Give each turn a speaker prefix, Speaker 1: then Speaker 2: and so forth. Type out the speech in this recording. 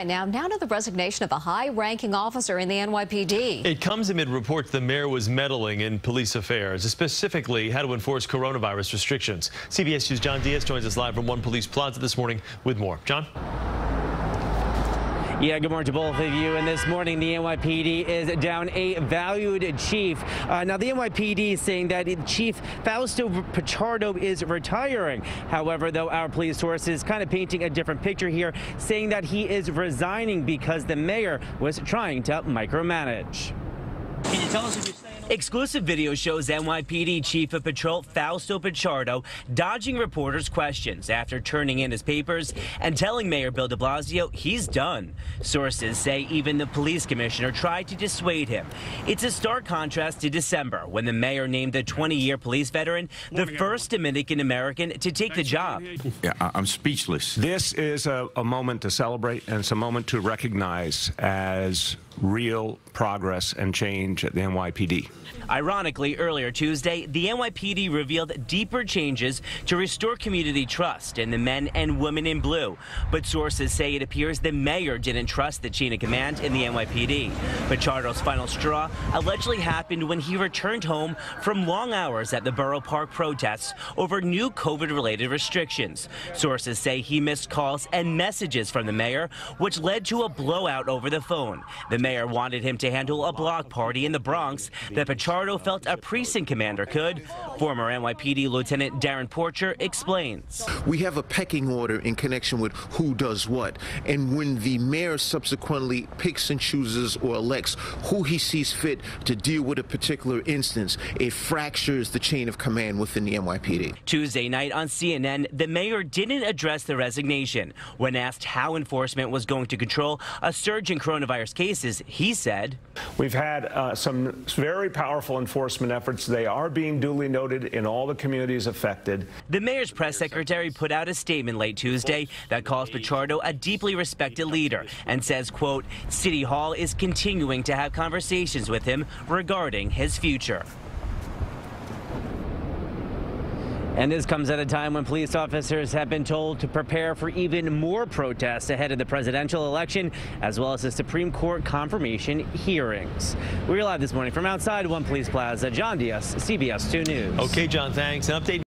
Speaker 1: And now, now to the resignation of a high-ranking officer in the NYPD.
Speaker 2: It comes amid reports the mayor was meddling in police affairs, specifically how to enforce coronavirus restrictions. CBS News' John Dias joins us live from One Police Plaza this morning with more. John?
Speaker 3: Yeah, good morning to both of you. And this morning, the NYPD is down a valued chief. Uh, now, the NYPD is saying that Chief Fausto Pichardo is retiring. However, though, our police sources kind of painting a different picture here, saying that he is resigning because the mayor was trying to micromanage.
Speaker 4: Can you tell us if you're Exclusive video shows NYPD Chief of Patrol Fausto Pichardo dodging reporters' questions after turning in his papers and telling Mayor Bill de Blasio he's done. Sources say even the police commissioner tried to dissuade him. It's a stark contrast to December when the mayor named the 20-year police veteran the first Dominican American to take the job.
Speaker 5: Yeah, I'm speechless.
Speaker 6: This is a, a moment to celebrate and it's a moment to recognize as real progress and change at the NYPD.
Speaker 4: Ironically, earlier Tuesday, the NYPD revealed deeper changes to restore community trust in the men and women in blue. But sources say it appears the mayor didn't trust the chain of command in the NYPD. Pichardo's final straw allegedly happened when he returned home from long hours at the Borough Park protests over new COVID-related restrictions. Sources say he missed calls and messages from the mayor, which led to a blowout over the phone. The mayor wanted him to handle a block party in the Bronx that Pichardo felt a precinct commander could. Former NYPD Lieutenant Darren Porcher explains.
Speaker 7: We have a pecking order in connection with who does what. And when the mayor subsequently picks and chooses or elects who he sees fit to deal with a particular instance, it fractures the chain of command within the NYPD.
Speaker 4: Tuesday night on CNN, the mayor didn't address the resignation. When asked how enforcement was going to control a surge in coronavirus cases, he said.
Speaker 6: We've had uh, some very powerful enforcement efforts. They are being duly noted in all the communities affected.
Speaker 4: The mayor's press secretary put out a statement late Tuesday that calls Pichardo a deeply respected leader and says, quote, City Hall is continuing to have conversations with him regarding his future.
Speaker 3: And this comes at a time when police officers have been told to prepare for even more protests ahead of the presidential election, as well as the Supreme Court confirmation hearings. We're live this morning from outside One Police Plaza. John Dias, CBS 2 News.
Speaker 2: Okay, John, thanks. An update.